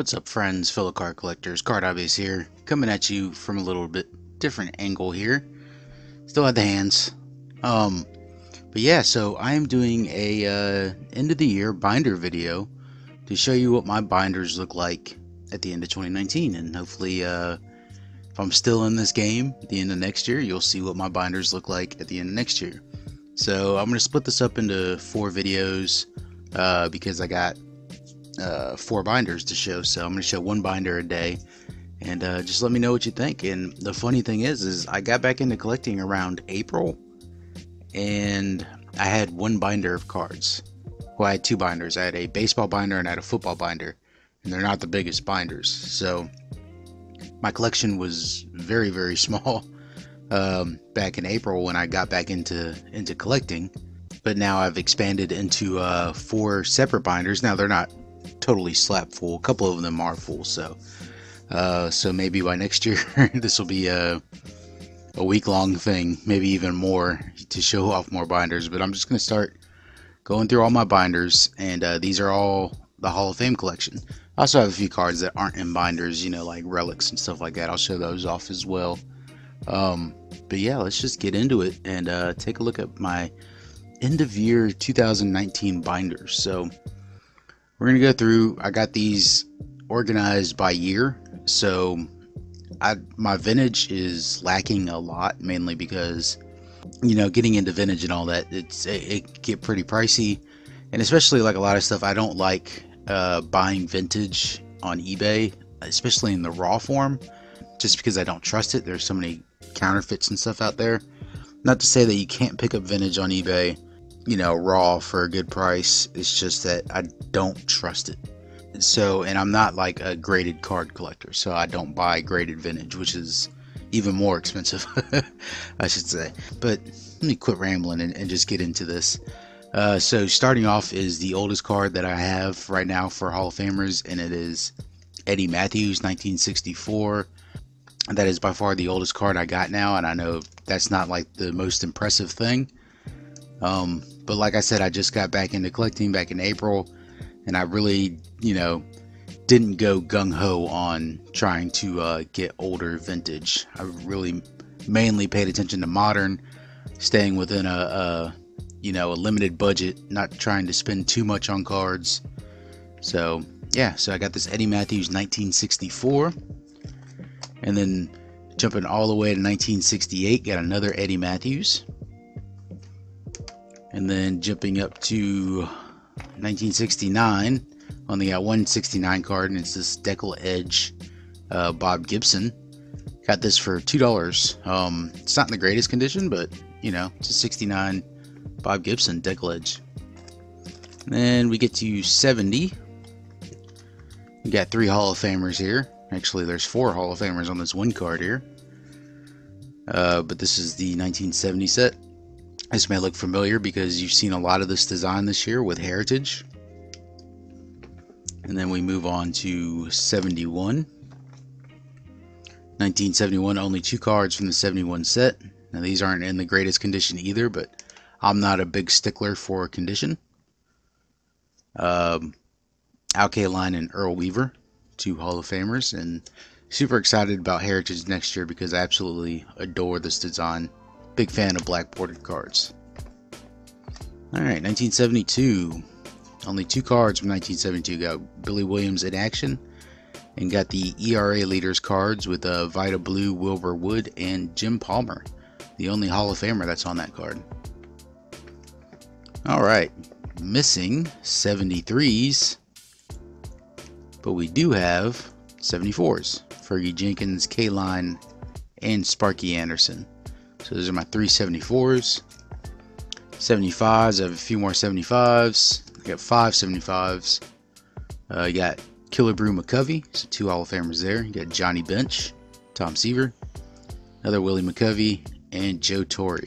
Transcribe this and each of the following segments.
What's up friends, fellow card collectors, Cardhobbyist here, coming at you from a little bit different angle here. Still had the hands. Um, but yeah, so I am doing a uh, end of the year binder video to show you what my binders look like at the end of 2019 and hopefully uh, if I'm still in this game at the end of next year, you'll see what my binders look like at the end of next year. So I'm going to split this up into four videos uh, because I got uh, four binders to show. So I'm going to show one binder a day and uh, just let me know what you think. And the funny thing is, is I got back into collecting around April and I had one binder of cards. Well, I had two binders. I had a baseball binder and I had a football binder, and they're not the biggest binders. So my collection was very, very small um, back in April when I got back into into collecting. But now I've expanded into uh, four separate binders. Now they're not totally slap full. A couple of them are full, so uh, so maybe by next year this will be a a week long thing, maybe even more to show off more binders. But I'm just gonna start going through all my binders, and uh, these are all the Hall of Fame collection. I also have a few cards that aren't in binders, you know, like relics and stuff like that. I'll show those off as well. Um, but yeah, let's just get into it and uh, take a look at my end of year 2019 binders. So we're gonna go through. I got these organized by year, so I my vintage is lacking a lot, mainly because you know getting into vintage and all that it's it, it get pretty pricey, and especially like a lot of stuff I don't like uh, buying vintage on eBay, especially in the raw form, just because I don't trust it. There's so many counterfeits and stuff out there. Not to say that you can't pick up vintage on eBay you know, raw for a good price. It's just that I don't trust it. So, and I'm not like a graded card collector, so I don't buy graded vintage, which is even more expensive, I should say. But let me quit rambling and, and just get into this. Uh, so, starting off is the oldest card that I have right now for Hall of Famers, and it is Eddie Mathews, 1964. That is by far the oldest card I got now, and I know that's not like the most impressive thing. Um, but like I said, I just got back into collecting back in April, and I really, you know, didn't go gung ho on trying to uh, get older vintage. I really mainly paid attention to modern, staying within a, a, you know a limited budget, not trying to spend too much on cards. So yeah, so I got this Eddie Mathews 1964, and then jumping all the way to 1968, got another Eddie Mathews. And then jumping up to 1969, only got one 69 card, and it's this Deckle Edge uh, Bob Gibson. Got this for $2. Um, it's not in the greatest condition, but, you know, it's a 69 Bob Gibson Deckle Edge. And then we get to 70. We got three Hall of Famers here. Actually, there's four Hall of Famers on this one card here. Uh, but this is the 1970 set. This may look familiar because you've seen a lot of this design this year with Heritage. And then we move on to 71. 1971, only two cards from the 71 set. Now these aren't in the greatest condition either, but I'm not a big stickler for condition. Um, Al Kaline and Earl Weaver, two Hall of Famers, and super excited about Heritage next year because I absolutely adore this design. Big fan of black bordered cards. Alright, 1972. Only two cards from 1972. Got Billy Williams in action. And got the ERA leaders cards with uh, Vida Blue, Wilbur Wood, and Jim Palmer. The only Hall of Famer that's on that card. Alright, missing 73s. But we do have 74s. Fergie Jenkins, Kaline, and Sparky Anderson. So those are my 374s. 75s, I have a few more 75s. I got five 75s. Uh, you got Killebrew McCovey, so two Hall of Famers there. You got Johnny Bench, Tom Seaver, another Willie McCovey, and Joe Torre.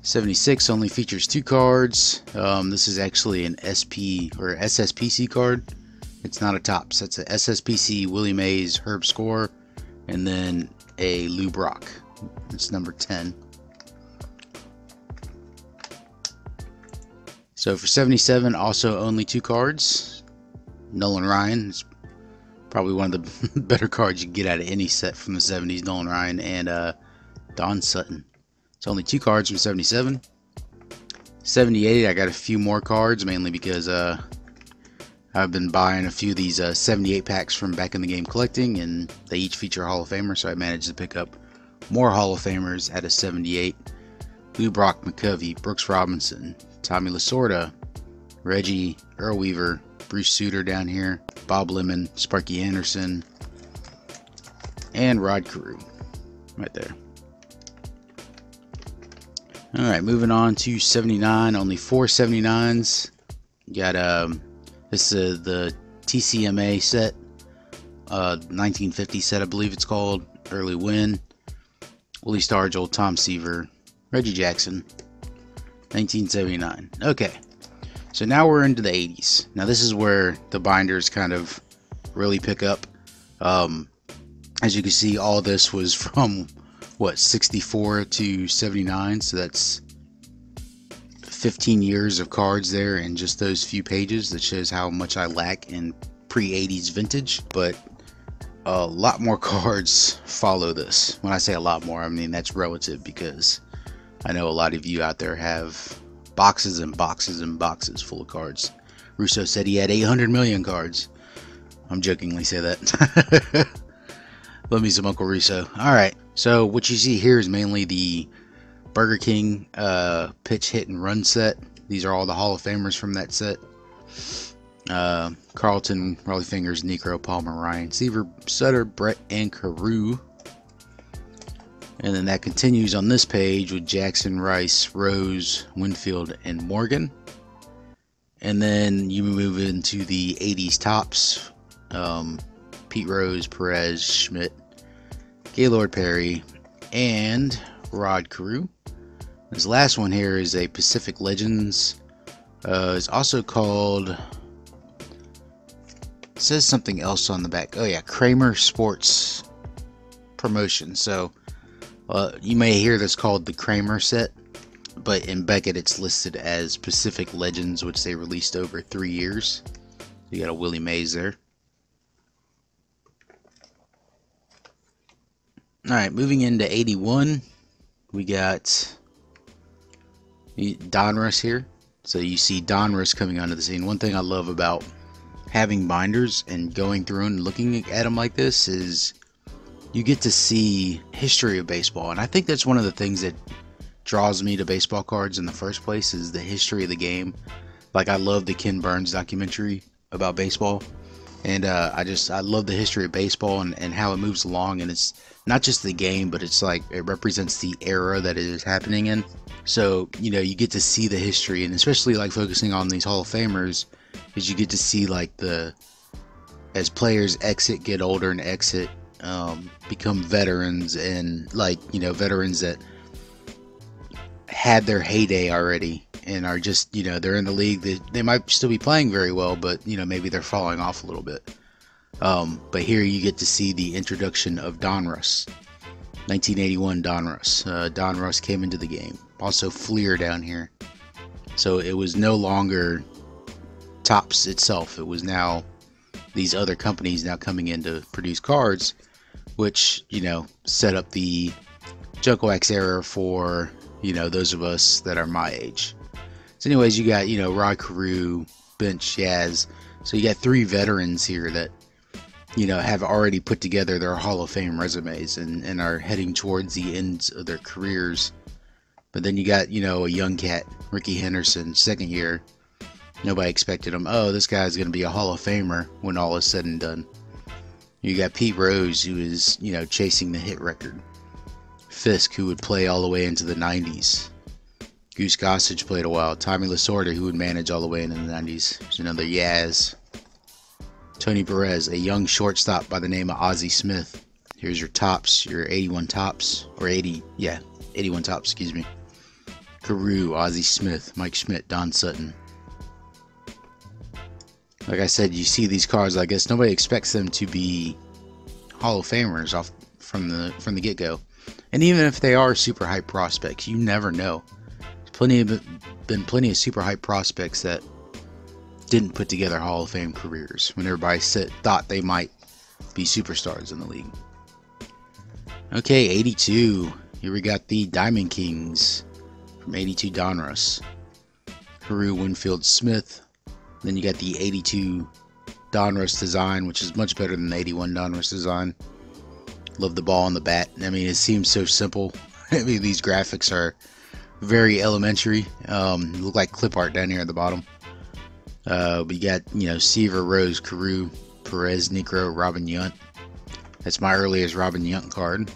76 only features two cards. Um, this is actually an SP or SSPC card. It's not a Topps. That's a SSPC Willie Mays Herb Score, and then a Lou Brock. It's number 10. So for 77, also only two cards. Nolan Ryan. It's probably one of the better cards you get out of any set from the 70s. Nolan Ryan and uh, Don Sutton. It's only two cards from 77. 78, I got a few more cards, mainly because uh, I've been buying a few of these uh, 78 packs from back in the game collecting, and they each feature Hall of Famer, so I managed to pick up more Hall of Famers at a 78. Lou Brock McCovey, Brooks Robinson, Tommy Lasorda, Reggie, Earl Weaver, Bruce Sutter down here, Bob Lemon, Sparky Anderson, and Rod Carew. Right there. Alright, moving on to 79. Only four 79s. Got um this is uh, the TCMA set. Uh 1950 set I believe it's called. Early Wynn. Willie Stargell, old Tom Seaver, Reggie Jackson, 1979. Okay, so now we're into the 80s. Now this is where the binders kind of really pick up. Um, as you can see, all this was from what 64 to 79, so that's 15 years of cards there in just those few pages. That shows how much I lack in pre-80s vintage, but a lot more cards follow this. When I say a lot more, I mean that's relative because I know a lot of you out there have boxes and boxes and boxes full of cards. Russo said he had 800 million cards. I'm jokingly say that. Love me some Uncle Russo. All right, so what you see here is mainly the Burger King uh, pitch hit and run set. These are all the Hall of Famers from that set. Uh, Carlton, Rollie Fingers, Niekro, Palmer, Ryan, Seaver, Sutter, Brett, and Carew and then that continues on this page with Jackson, Rice, Rose, Winfield, and Morgan. And then you move into the 80s Topps. Um, Pete Rose, Perez, Schmidt, Gaylord Perry, and Rod Carew. This last one here is a Pacific Legends. Uh, it's also called. Says something else on the back. Oh yeah, Cramer Sports Promotion. So uh, you may hear this called the Cramer set, but in Beckett it's listed as Pacific Legends, which they released over three years. You got a Willie Mays there. Alright, moving into 81, we got Donruss here. So you see Donruss coming onto the scene. One thing I love about having binders and going through and looking at them like this is you get to see history of baseball and i think that's one of the things that draws me to baseball cards in the first place is the history of the game like i love the ken burns documentary about baseball and uh, i just i love the history of baseball and, and how it moves along. And it's not just the game but it's like it represents the era that it is happening in. So you know you get to see the history. And especially like focusing on these hall of famers is you get to see like the as players exit get older and exit um, become veterans and like you know veterans that had their heyday already and are just you know they're in the league they, they might still be playing very well but you know maybe they're falling off a little bit. Um, but here you get to see the introduction of Donruss 1981 Donruss uh, Donruss came into the game also Fleer down here. So it was no longer Topps itself. It was now these other companies now coming in to produce cards which you know set up the Junk Wax era for you know those of us that are my age. So, anyways, you got you know Rod Carew, Bench Yaz. So you got three veterans here that you know have already put together their Hall of Fame resumes and, and are heading towards the ends of their careers. But then you got you know a young cat, Ricky Henderson, second year. Nobody expected him. Oh, this guy's going to be a Hall of Famer when all is said and done. You got Pete Rose, who is, you know, chasing the hit record. Fisk, who would play all the way into the 90s. Goose Gossage played a while. Tommy Lasorda, who would manage all the way into the 90s. There's another Yaz. Tony Perez, a young shortstop by the name of Ozzie Smith. Here's your Topps, your 81 Topps, or 80, yeah, 81 Topps, excuse me. Carew, Ozzie Smith, Mike Schmidt, Don Sutton like I said, you see these cards. I guess nobody expects them to be Hall of Famers off from the from the get go. And even if they are super hype prospects, you never know. Plenty of been plenty of super hype prospects that didn't put together Hall of Fame careers when everybody said, thought they might be superstars in the league. Okay, 82. Here we got the Diamond Kings from 82 Donruss. Carew Winfield Smith. Then you got the 82 Donruss design, which is much better than the 81 Donruss design. Love the ball and the bat. I mean, it seems so simple. I mean, these graphics are very elementary. Um, look like clip art down here at the bottom. Uh, we got, you know, Seaver, Rose, Carew, Perez, Niekro, Robin Yount. That's my earliest Robin Yount card.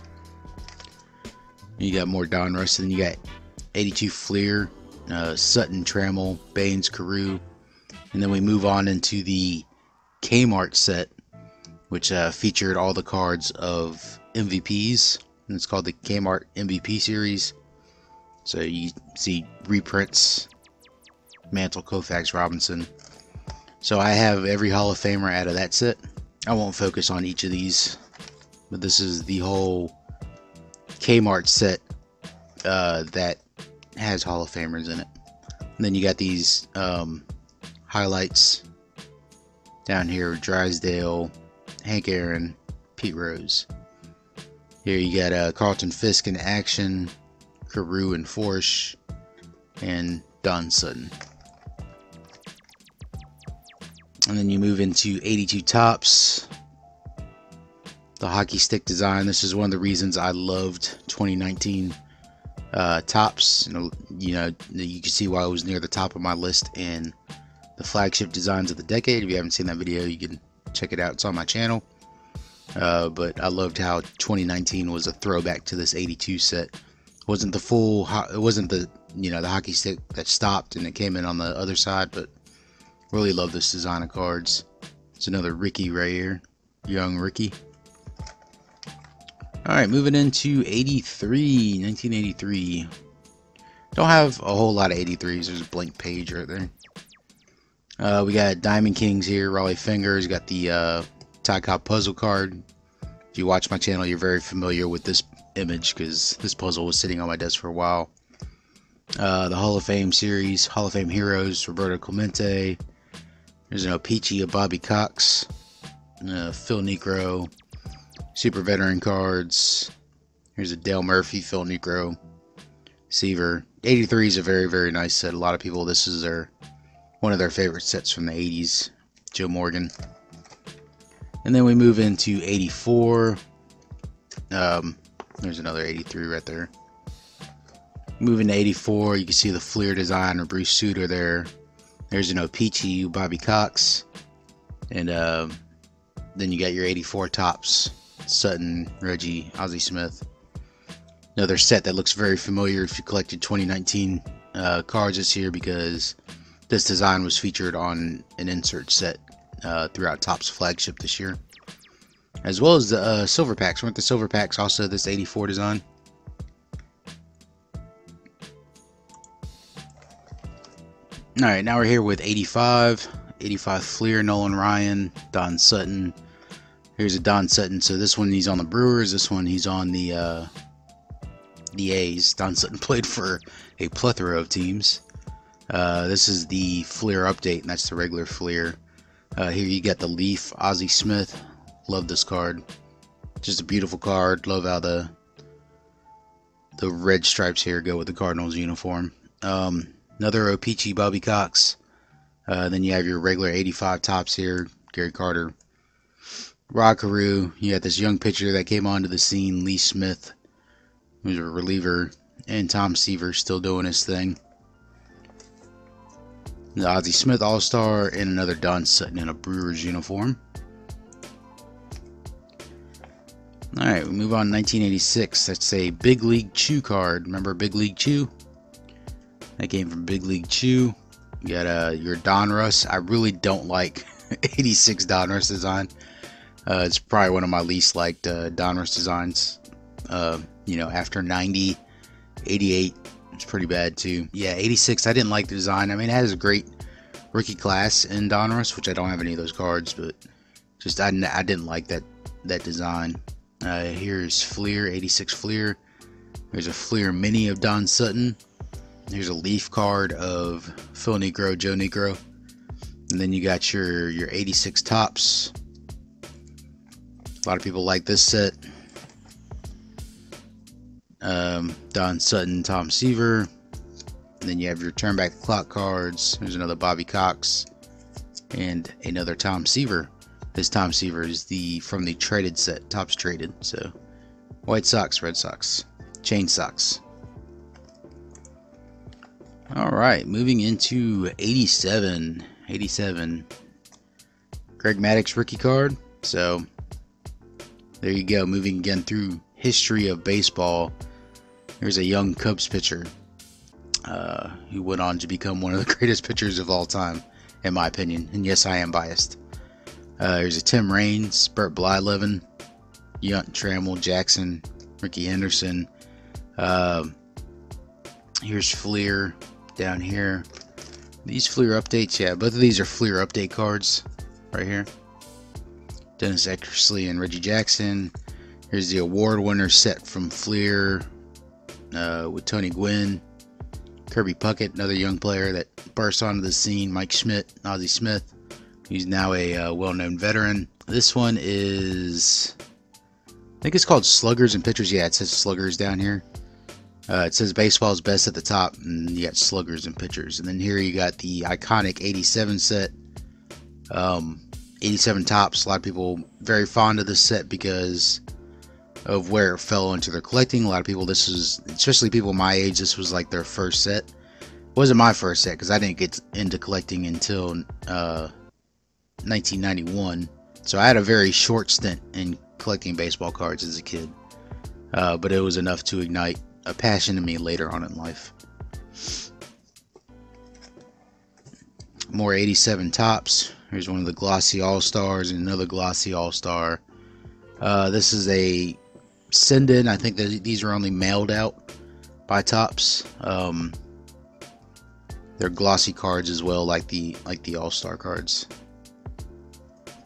You got more and then you got 82 Fleer, uh, Sutton, Trammell, Baines, Carew. And then we move on into the Kmart set, which uh, featured all the cards of MVPs. And it's called the Kmart MVP series. So you see reprints, Mantle, Koufax, Robinson. So I have every Hall of Famer out of that set. I won't focus on each of these, but this is the whole Kmart set uh, that has Hall of Famers in it. And then you got these um, highlights down here Drysdale, Hank Aaron, Pete Rose. Here you got uh, Carlton Fisk in action, Carew and Forsch, and Don Sutton. And then you move into 82 Topps. The hockey stick design. This is one of the reasons I loved 2019 uh. You know, you know, you can see why it was near the top of my list in the flagship designs of the decade. If you haven't seen that video, you can check it out. It's on my channel. Uh, but I loved how 2019 was a throwback to this 82 set. Wasn't the full, it wasn't the you know the hockey stick that stopped and it came in on the other side, but really love this design of cards. It's another Ricky right here, young Ricky. All right, moving into 83, 1983. Don't have a whole lot of 83s. There's a blank page right there. Uh, we got Diamond Kings here, Rollie Fingers. Got the uh, Ty Cobb puzzle card. If you watch my channel, you're very familiar with this image because this puzzle was sitting on my desk for a while. Uh, the Hall of Fame series, Hall of Fame heroes, Roberto Clemente. There's an O-Pee-Chee of Bobby Cox, uh, Phil Niekro, super veteran cards. Here's a Dale Murphy, Phil Niekro, Seaver. 83 is a very, very nice set. A lot of people, this is their one of their favorite sets from the 80s, Joe Morgan. And then we move into 84. Um, there's another 83 right there. Moving to 84, you can see the Fleer design or Bruce Sutter there. There's an O-Pee-Chee, Bobby Cox. And uh, then you got your 84 Topps Sutton, Reggie, Ozzie Smith. Another set that looks very familiar if you collected 2019 uh, cards this year because this design was featured on an insert set uh, throughout Topps flagship this year. As well as the uh, silver packs. Weren't the silver packs also this 84 design? Alright, now we're here with 85. 85 Fleer, Nolan Ryan, Don Sutton. Here's a Don Sutton. So this one he's on the Brewers. This one he's on the uh, the A's. Don Sutton played for a plethora of teams. Uh, this is the Fleer update, and that's the regular Fleer. Uh, here you get the Leaf, Ozzie Smith. Love this card. Just a beautiful card. Love how the the red stripes here go with the Cardinals uniform. Um, another O-Pee-Chee Bobby Cox. Uh, then you have your regular 85 Topps here, Gary Carter. Rod Carew. You got this young pitcher that came onto the scene, Lee Smith, who's a reliever, and Tom Seaver still doing his thing the Ozzie Smith All Star, and another Don Sutton in a Brewers uniform. All right, we move on 1986. That's a Big League Chew card. Remember Big League Chew? That came from Big League Chew. You got uh, your Donruss. I really don't like 86 Donruss design. Uh, it's probably one of my least liked uh, Donruss designs. Uh, you know, after 90, 88, it's pretty bad too. Yeah, 86. I didn't like the design. I mean, it has a great rookie class in Donruss, which I don't have any of those cards, but just I, I didn't like that that design. Uh, here's Fleer, 86 Fleer. There's a Fleer mini of Don Sutton. Here's a leaf card of Phil Niekro, Joe Niekro. And And then you got your, your 86 Topps. A lot of people like this set. Um, Don Sutton, Tom Seaver. And then you have your turn back the clock cards. There's another Bobby Cox and another Tom Seaver. This Tom Seaver is the from the traded set, Topps traded. So White Sox, Red Sox, Chain Sox. All right, moving into 87. 87. Greg Maddux rookie card. So there you go. Moving again through history of baseball. Here's a young Cubs pitcher uh, who went on to become one of the greatest pitchers of all time, in my opinion. And yes, I am biased. Uh, here's a Tim Raines, Bert Blyleven, Yount Trammell, Jackson, Ricky Henderson. Uh, here's Fleer down here. These Fleer updates, yeah, both of these are Fleer update cards right here. Dennis Eckersley and Reggie Jackson. Here's the award winner set from Fleer uh, with Tony Gwynn. Kirby Puckett, another young player that burst onto the scene. Mike Schmidt, Ozzie Smith. He's now a uh, well known veteran. This one is, I think it's called Sluggers and Pitchers. Yeah, it says Sluggers down here. Uh, it says baseball's best at the top, and you got sluggers and pitchers. And then here you got the iconic 87 set. Um, 87 Topps. A lot of people very fond of this set because of where it fell into their collecting. A lot of people, this is, especially people my age, this was like their first set. It wasn't my first set because I didn't get into collecting until uh, 1991. So I had a very short stint in collecting baseball cards as a kid. Uh, but it was enough to ignite a passion in me later on in life. More 87 Topps. Here's one of the glossy all stars and another glossy all star. Uh, this is a send in. I think these are only mailed out by Topps. Um, they're glossy cards as well, like the like the all star cards.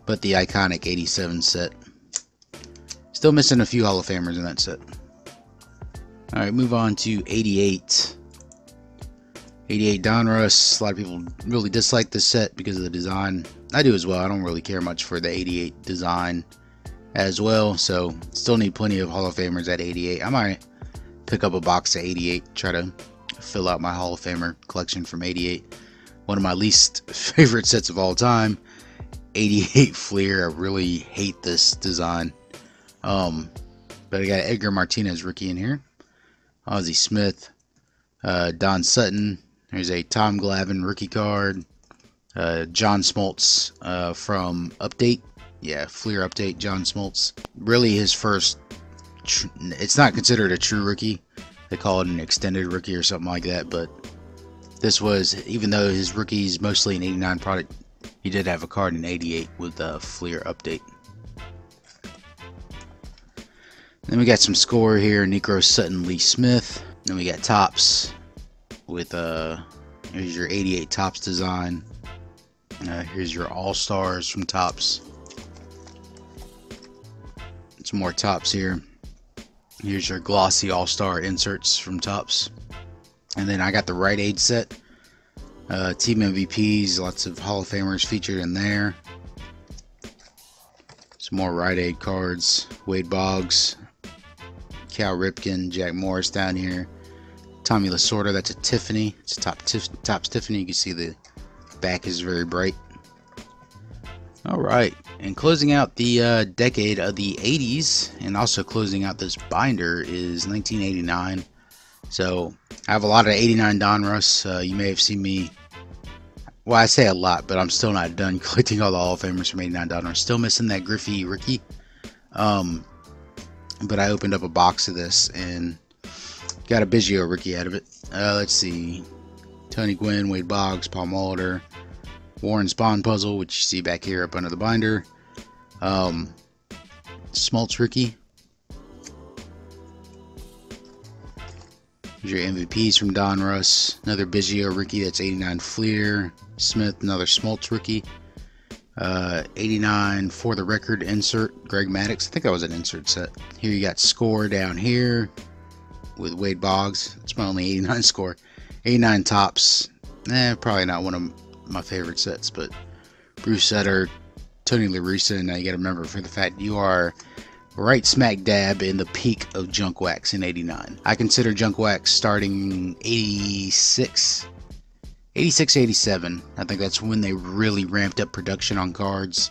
But the iconic 87 set. Still missing a few Hall of Famers in that set. All right, move on to 88. 88 Donruss. A lot of people really dislike this set because of the design. I do as well. I don't really care much for the 88 design as well. So still need plenty of Hall of Famers at 88. I might pick up a box of 88, try to fill out my Hall of Famer collection from 88. One of my least favorite sets of all time. 88 Fleer. I really hate this design. Um, but I got Edgar Martinez rookie in here. Ozzie Smith, uh, Don Sutton. There's a Tom Glavine rookie card. Uh, John Smoltz uh, from Update. Yeah, Fleer Update, John Smoltz. Really his first, tr- it's not considered a true rookie. They call it an extended rookie or something like that, but this was, even though his rookie's mostly an 89 product, he did have a card in 88 with the Fleer Update. Then we got some score here, Niekro Sutton, Lee Smith. Then we got Topps with uh here's your 88 Topps design. Uh, here's your All Stars from Topps. Some more Topps here. Here's your glossy All Star inserts from Topps. And then I got the Rite Aid set. Uh, team MVPs, lots of Hall of Famers featured in there. Some more Rite Aid cards. Wade Boggs, Cal Ripken, Jack Morris down here. Tommy Lasorda, that's a Tiffany. It's a top tif Tiffany. You can see the back is very bright. All right, and closing out the uh, decade of the 80s, and also closing out this binder is 1989. So I have a lot of 89 Donruss. Uh, you may have seen me. Well, I say a lot, but I'm still not done collecting all the Hall of Famers from 89 Donruss. Still missing that Griffey Ricky. Um, but I opened up a box of this and got a Biggio rookie out of it. Uh, let's see. Tony Gwynn, Wade Boggs, Paul Molitor, Warren Spahn puzzle, which you see back here up under the binder. Um, Smoltz rookie. Your MVPs from Donruss. Another Biggio rookie, that's 89 Fleer. Smith, another Smoltz rookie. Uh, 89 for the record insert Greg Maddux. I think that was an insert set. Here you got score down here with Wade Boggs. It's my only 89 score. 89 Topps. Eh, probably not one of my favorite sets, but Bruce Sutter, Tony La Russa, and now you got to remember for the fact you are right smack dab in the peak of Junk Wax in 89. I consider Junk Wax starting 86, 86, 87. I think that's when they really ramped up production on cards.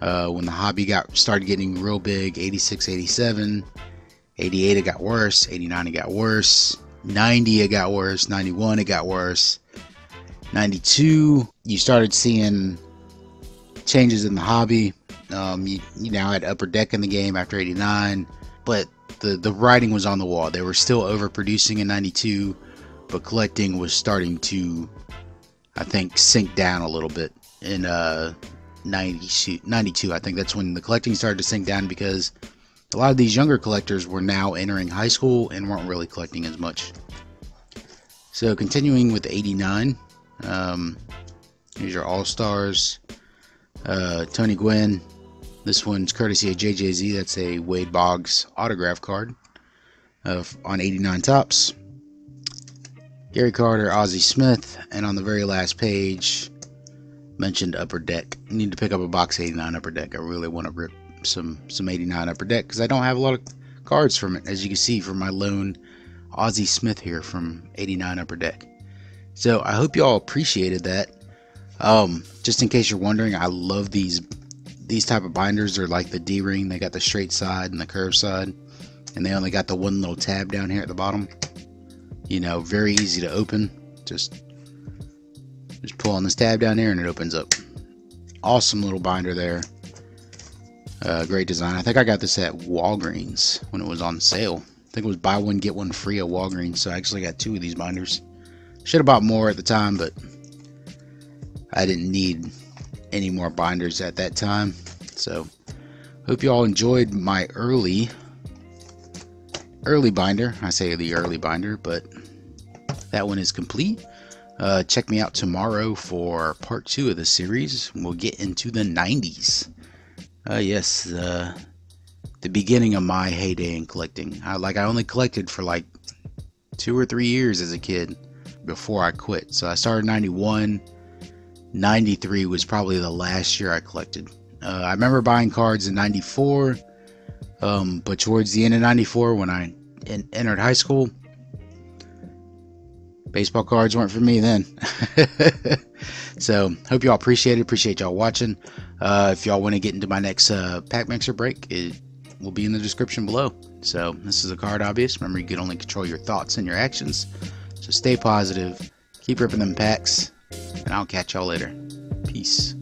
Uh, when the hobby got started getting real big, 86, 87, 88 it got worse, 89 it got worse, 90 it got worse, 91 it got worse, 92 you started seeing changes in the hobby. Um, you, you now had Upper Deck in the game after 89, but the, the writing was on the wall. They were still overproducing in 92, but collecting was starting to, I think, sink down a little bit in uh, 90, 92. I think that's when the collecting started to sink down because a lot of these younger collectors were now entering high school and weren't really collecting as much. So continuing with 89, um, your All Stars. Uh, Tony Gwynn. This one's courtesy of JJZ. That's a Wade Boggs autograph card uh, on 89 Topps. Gary Carter, Ozzie Smith, and on the very last page, mentioned Upper Deck. I need to pick up a box 89 Upper Deck. I really want to rip some some 89 Upper Deck because I don't have a lot of cards from it, as you can see from my lone Ozzie Smith here from 89 Upper Deck. So I hope you all appreciated that. Um, just in case you're wondering, I love these these type of binders. They're like the D-ring. They got the straight side and the curved side, and they only got the one little tab down here at the bottom. You know, very easy to open. Just just pull on this tab down here and it opens up. Awesome little binder there. Uh, great design. I think I got this at Walgreens when it was on sale. I think it was buy one get one free at Walgreens. So I actually got two of these binders. Should have bought more at the time, but I didn't need any more binders at that time. So, hope you all enjoyed my early early binder. I say the early binder, but that one is complete. Uh, check me out tomorrow for part two of the series. We'll get into the 90s. Uh, yes, the the beginning of my heyday in collecting. I, like I only collected for like two or three years as a kid before I quit. So I started 91 93 was probably the last year I collected. Uh, I remember buying cards in 94, um, but towards the end of 94, when I entered high school, baseball cards weren't for me then. so, hope y'all appreciate it. Appreciate y'all watching. Uh, if y'all want to get into my next uh, pack mixer break, it will be in the description below. So, this is a Cardhobbyist. Remember, you can only control your thoughts and your actions. So, stay positive, keep ripping them packs and I'll catch y'all later. Peace.